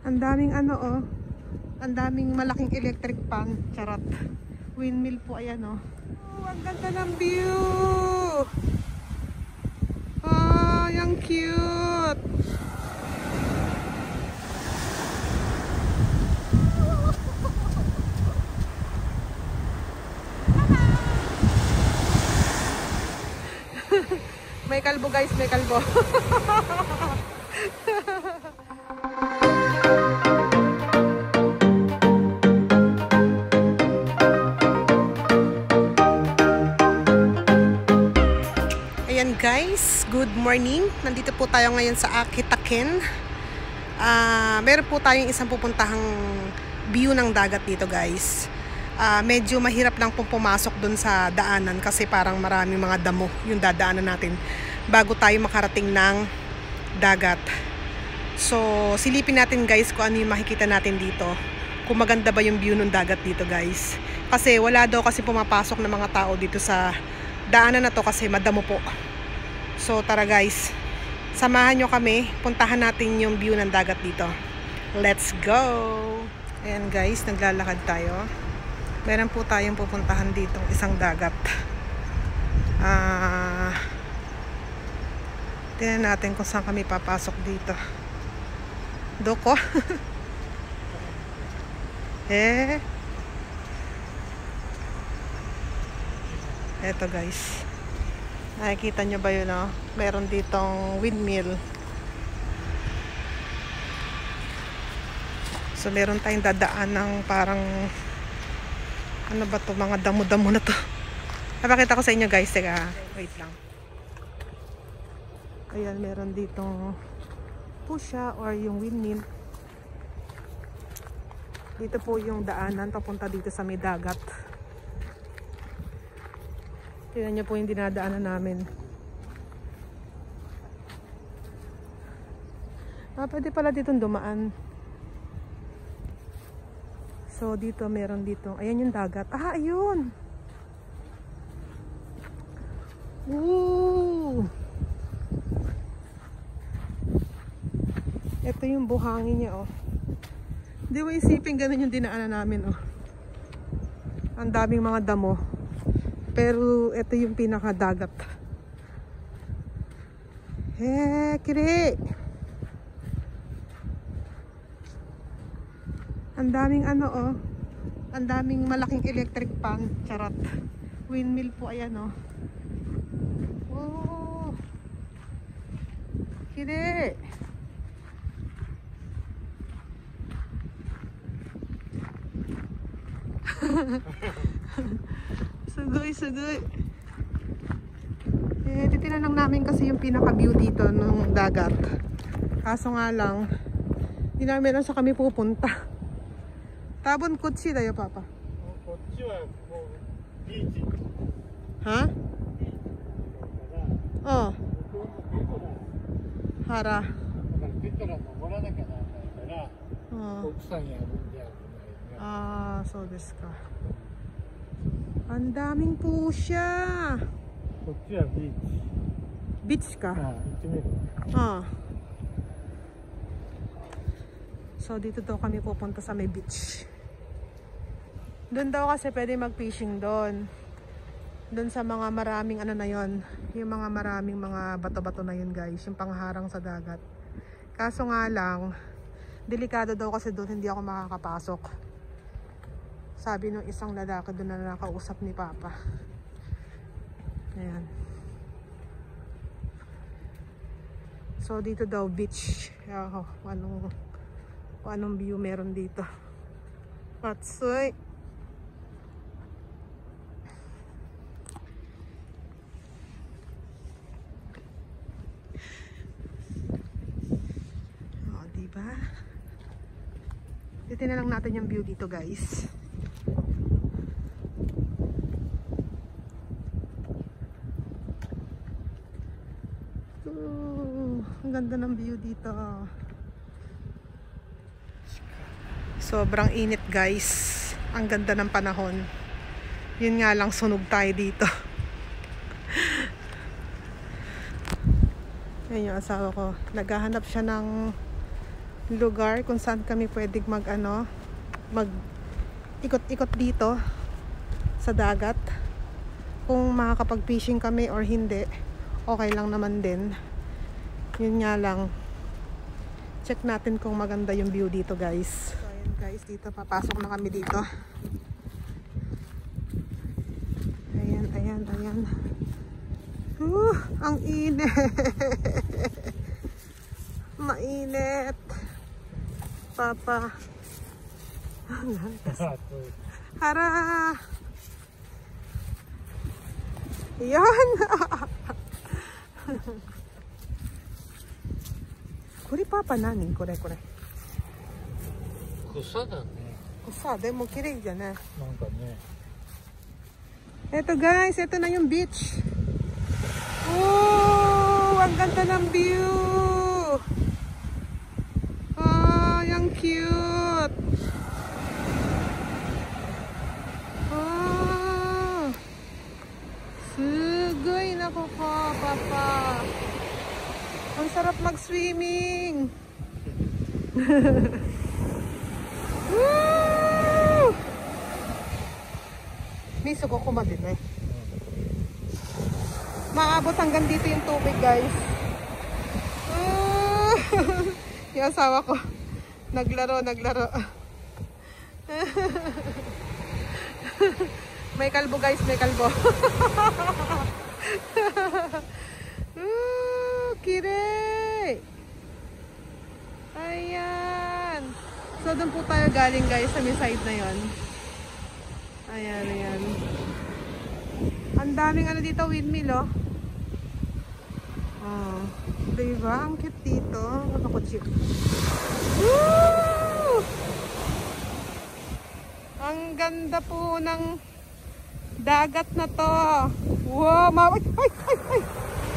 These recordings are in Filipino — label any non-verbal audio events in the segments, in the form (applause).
Ang daming ano oh. Ang daming malaking electric pan. Charot. Windmill po ayan oh. Oh, ang ganda ng view. Oh, yung cute. (laughs) may kalbo guys, may kalbo. (laughs) good morning. Nandito po tayo ngayon sa Akitaken. Ah, meron po tayong isang pupuntahang view ng dagat dito guys. Ah, medyo mahirap lang pong pumasok dun sa daanan kasi parang maraming mga damo yung dadaanan natin bago tayo makarating ng dagat. So, silipin natin guys kung ano yung makikita natin dito. Kung maganda ba yung view ng dagat dito guys. Kasi wala daw kasi pumapasok ng mga tao dito sa daanan na to kasi madamo po. So tara guys, samahan nyo kami, puntahan natin yung view ng dagat dito. Let's go! Ayan guys, naglalakad tayo. Meron po tayong pupuntahan dito, isang dagat. Ah... tingnan natin kung saan kami papasok dito. Doko. (laughs) eh. Eto guys. Nakikita nyo ba yun oh? Meron ditong windmill. So meron tayong dadaan ng parang ano ba to mga damo-damo na to. (laughs) Napakita ko sa inyo guys. Teka, wait lang. Ayan, meron ditong pusha or yung windmill. Dito po yung daanan papunta dito sa may dagat. Tingnan niyo po yung dinadaanan namin. Ah, pwede pala ditong dumaan. So, dito meron dito. Ayan yung dagat. Ah, ayun! Woo! Ito yung buhangin niya, oh. Hindi mo isipin ganun yung dinaanan namin, oh. Ang daming mga damo. Pero ito yung pinakadagat. Eh, kiri! Ang daming ano oh. Ang daming malaking electric pan. Charot. Windmill po ayan oh. Oh. Kiri! (laughs) Sugay, sugay. Eh, titinan lang namin kasi yung pinaka-view dito ng dagat. Kaso nga lang, hindi namin lang sa kami pupunta. Tabon kutsi tayo, Papa. Oh, kutsi wa oh, beach. Ha? Oh. Hara. Wala kitang mawala ka oh. na. Ah, so this car. Ang daming pusya. Pusya beach. Beach ka? Ah, ah. So dito daw kami pupunta sa may beach. Doon daw kasi pwede mag-fishing doon. Doon sa mga maraming ano na yon, yung mga maraming mga bato-bato na yon guys, yung pangharang sa dagat. Kaso nga lang, delikado daw kasi doon hindi ako makakapasok sabi nung isang lalaki doon na nakausap ni Papa. Ayan. So dito daw beach. Oh, anong anong view meron dito. Patsoy. Oh, di ba? Titingnan lang natin yung view dito, guys. Oh, ang ganda ng view dito. Sobrang init guys. Ang ganda ng panahon. Yun nga lang sunog tayo dito. (laughs) Yan yung asawa ko. Naghahanap siya ng lugar kung saan kami pwedeng mag ano, mag ikot-ikot dito sa dagat. Kung makakapag-fishing kami or hindi, okay lang naman din. Yun nga lang, check natin kung maganda yung view dito guys. So guys, dito papasok na kami dito. Ayan, ayan, ayan. Uh, ang init. (laughs) Mainit. Papa. なんだそあらーやだこれパパ何これこれ草だね草でも綺麗じゃないなんかねえっと guys ito na yung beach oh ang ganda ng view oh yung cute ko, papa. Ang sarap mag-swimming. (laughs) Woo! Sugo ko din eh. Maabot hanggang dito yung tubig guys. Ah! (laughs) yung asawa ko. Naglaro, naglaro. (laughs) may kalbo guys, may kalbo. uh, kire! Ayan. So doon po tayo galing guys sa may side na yon. Ayan, ayan. Ang daming ano dito, windmill, oh. Oh, diba? Ang cute dito. Ano ko chip? Woo! Ang ganda po ng dagat na to. Wow, mabot. Ay, ay, ay.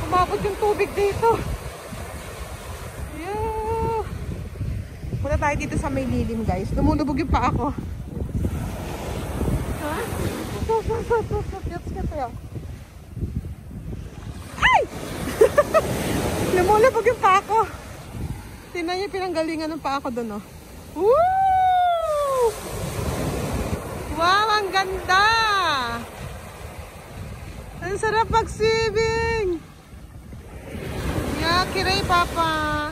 Umabot yung tubig dito. Yeah. Muna tayo dito sa may lilim, guys. Lumulubog yung paa ko. Ha? Cute, cute tayo. Ay! (laughs) Lumulubog yung paa ko. Tingnan niyo yung pinanggalingan ng paa ko doon, oh. Woo! Wow, ang ganda! Ang sarap mag-swimming! Yeah, kiray, Papa.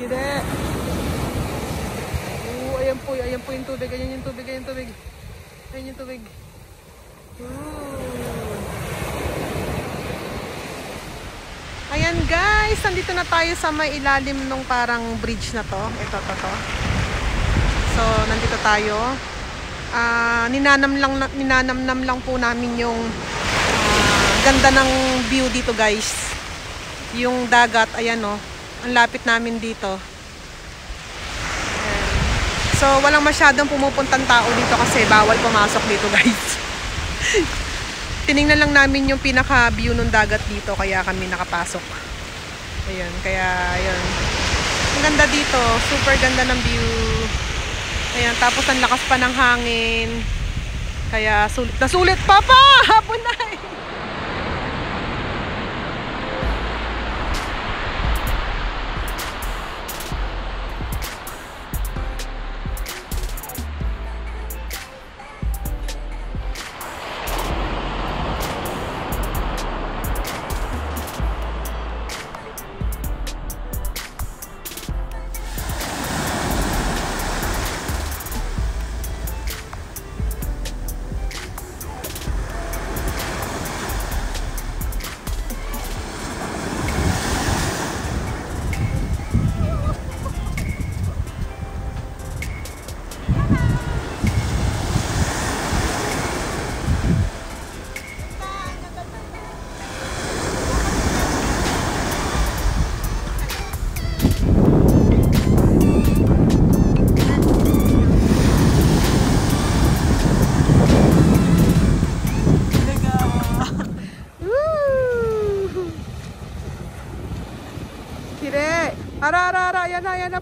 Kire. Oo, ayan po, ayan po yung tubig, ayan yung tubig, ayan yung tubig. Ayan yung tubig. Ooh. Ayan guys, nandito na tayo sa may ilalim nung parang bridge na to. Ito, to, to. So, nandito tayo. Ah, ninanam lang na- ninanamnam lang po namin yung ah, ganda ng view dito, guys. Yung dagat, ayan oh. Ang lapit namin dito. So, walang masyadong pumupuntang tao dito kasi bawal pumasok dito, guys. (laughs) Tiningnan lang namin yung pinaka-view ng dagat dito kaya kami nakapasok. Ayun, kaya ayun. Ang ganda dito, super ganda ng view. Ayan, tapos ang lakas pa ng hangin. Kaya sulit na sulit, Papa! (laughs) Hapon na eh.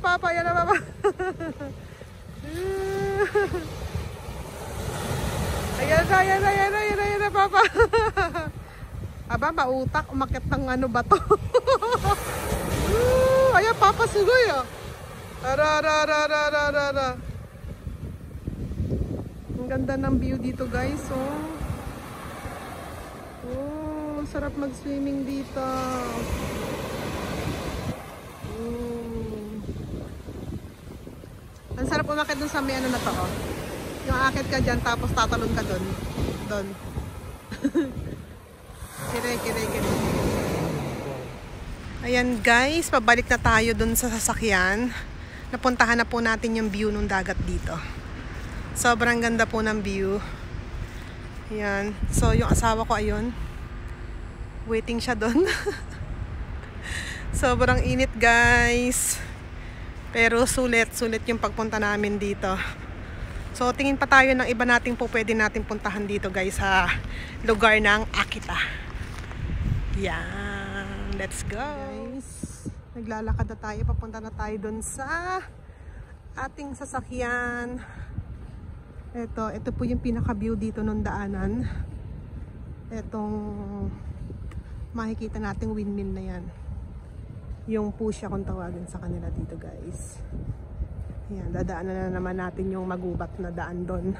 Papa! Yan na, Papa! ayan na, ayan na, ayan na, ayan na, ayan na, Papa! Aba, mautak. Umakit ng ano ba to? Ayan, papasugoy ah. Ara, ara, ara, ara, ara, ara, ara. Ang ganda ng view dito guys, oh. Oh, sarap mag-swimming dito. Oh. Sarap umakit dun sa may ano na to, oh. Yung akit ka dyan, tapos tatalon ka dun. Dun. (laughs) kire, kire, kire. Ayan guys, pabalik na tayo dun sa sasakyan. Napuntahan na po natin yung view ng dagat dito. Sobrang ganda po ng view. Ayan. So, yung asawa ko ayun. Waiting siya doon. (laughs) Sobrang init guys. Pero sulit, sulit yung pagpunta namin dito. So, tingin pa tayo ng iba nating po pwede natin puntahan dito guys sa lugar ng Akita. Yan. Let's go. Guys, naglalakad na tayo. Papunta na tayo doon sa ating sasakyan. Ito, ito po yung pinaka-view dito ng daanan. Itong makikita nating windmill na yan. Yung pusya kung tawagin sa kanila dito guys. Yan, dadaanan na naman natin yung magubat na daan doon.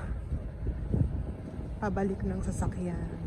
Pabalik ng sasakyan.